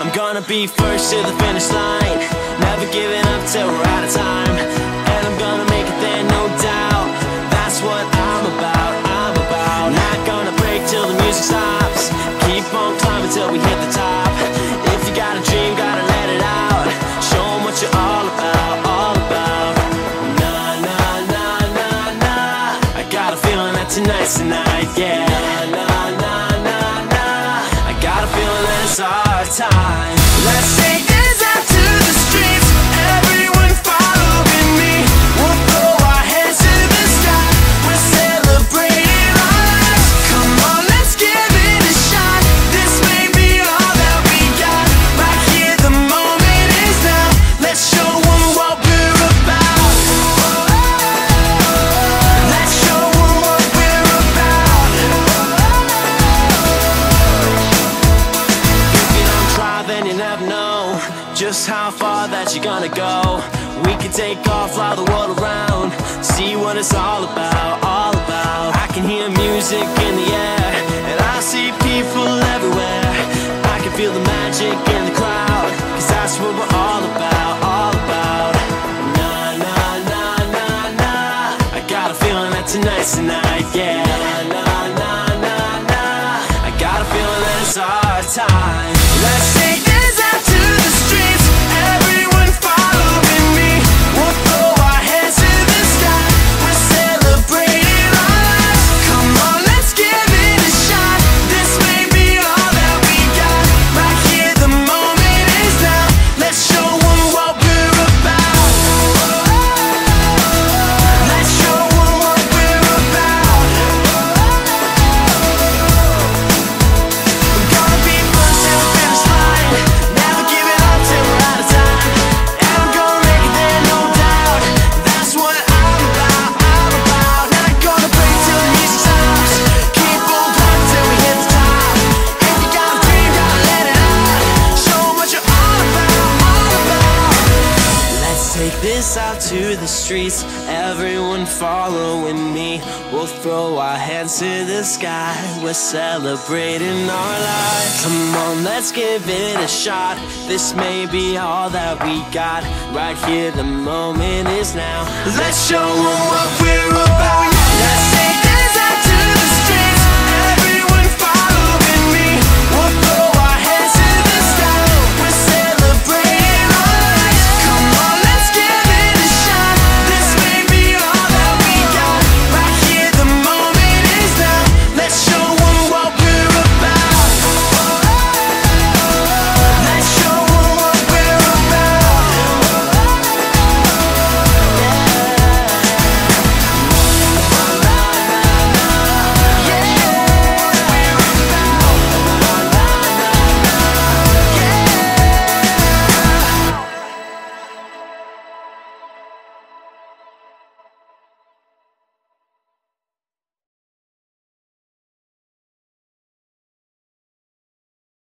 I'm gonna be first to the finish line. Never giving up till we're out of time. And I'm gonna make it there, no doubt. That's what I'm about, I'm about. Not gonna break till the music stops. Keep on climbing till we hit the top. If you got a dream, gotta let it out. Show 'em what you're all about, all about. Nah, nah, nah, nah, nah. I got a feeling that tonight's the night, yeah. Nah, nah, nah, nah, nah. I got a feeling that it's our time. Just how far that you're gonna go. We can take off, fly the world around, see what it's all about, all about. I can hear music in the air, and I see people everywhere. I can feel the magic in the crowd, cause that's what we're all about, this out to the streets. Everyone following me. We'll throw our hands to the sky. We're celebrating our lives. Come on, let's give it a shot. This may be all that we got. Right here, the moment is now. Let's show 'em what we're about.